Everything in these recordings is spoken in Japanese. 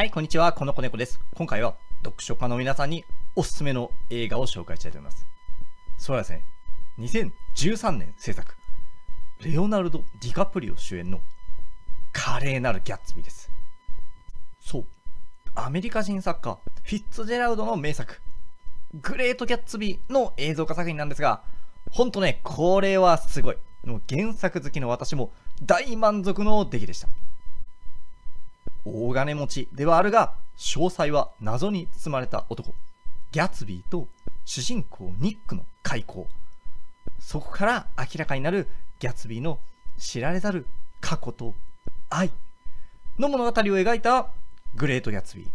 はい、こんにちは。この子猫です。今回は読書家の皆さんにおすすめの映画を紹介したいと思います。それはですね、2013年制作、レオナルド・ディカプリオ主演の華麗なるギャッツビーです。そう、アメリカ人作家、フィッツジェラウドの名作、グレート・ギャッツビーの映像化作品なんですが、ほんとね、これはすごい。もう原作好きの私も大満足の出来でした。大金持ちではあるが、詳細は謎に包まれた男、ギャツビーと主人公ニックの開口。そこから明らかになるギャツビーの知られざる過去と愛の物語を描いたグレート・ギャツビー。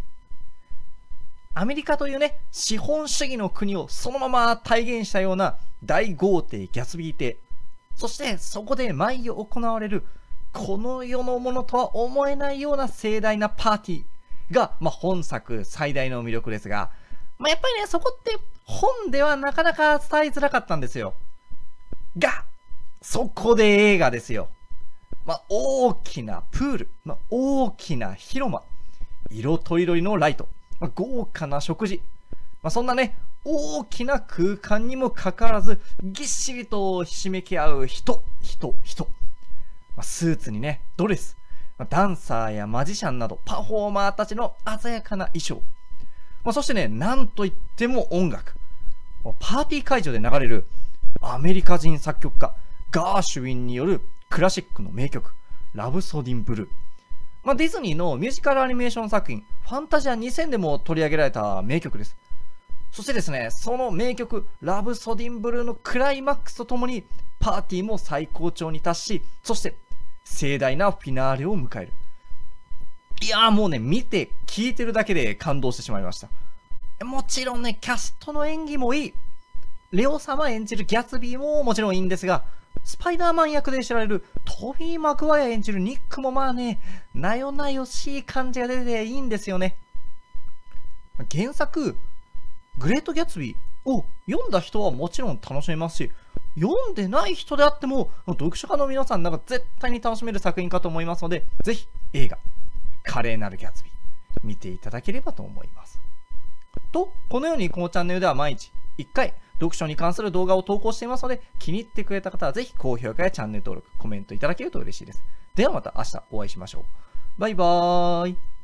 アメリカというね、資本主義の国をそのまま体現したような大豪邸ギャツビー邸。そしてそこで毎夜行われるこの世のものとは思えないような盛大なパーティーが、まあ、本作最大の魅力ですが、まあ、やっぱりね、そこって本ではなかなか伝えづらかったんですよ。が、そこで映画ですよ。まあ、大きなプール、まあ、大きな広間、色とりどりのライト、まあ、豪華な食事、まあ、そんなね、大きな空間にもかかわらず、ぎっしりとひしめき合う人、人、人。まあ、スーツにね、ドレス、まあ、ダンサーやマジシャンなどパフォーマーたちの鮮やかな衣装。まあ、そしてね、なんといっても音楽。まあパーティー会場で流れるアメリカ人作曲家ガーシュウィンによるクラシックの名曲、ラブソディン・ブルー。まあ、ディズニーのミュージカルアニメーション作品、ファンタジア2000でも取り上げられた名曲です。そしてですね、その名曲、ラブソディン・ブルーのクライマックスとともに、パーティーも最高潮に達し、そして盛大なフィナーレを迎える。いやーもうね、見て、聞いてるだけで感動してしまいました。もちろんね、キャストの演技もいい。レオ様演じるギャツビーももちろんいいんですが、スパイダーマン役で知られるトビー・マクワイア演じるニックもまあね、なよなよしい感じが出ていいんですよね。原作、グレート・ギャツビーを読んだ人はもちろん楽しめますし、読んでない人であっても、読書家の皆さんなんか絶対に楽しめる作品かと思いますので、ぜひ映画、華麗なるギャツビー、見ていただければと思います。と、このようにこのチャンネルでは毎日1回、読書に関する動画を投稿していますので、気に入ってくれた方はぜひ高評価やチャンネル登録、コメントいただけると嬉しいです。ではまた明日お会いしましょう。バイバーイ。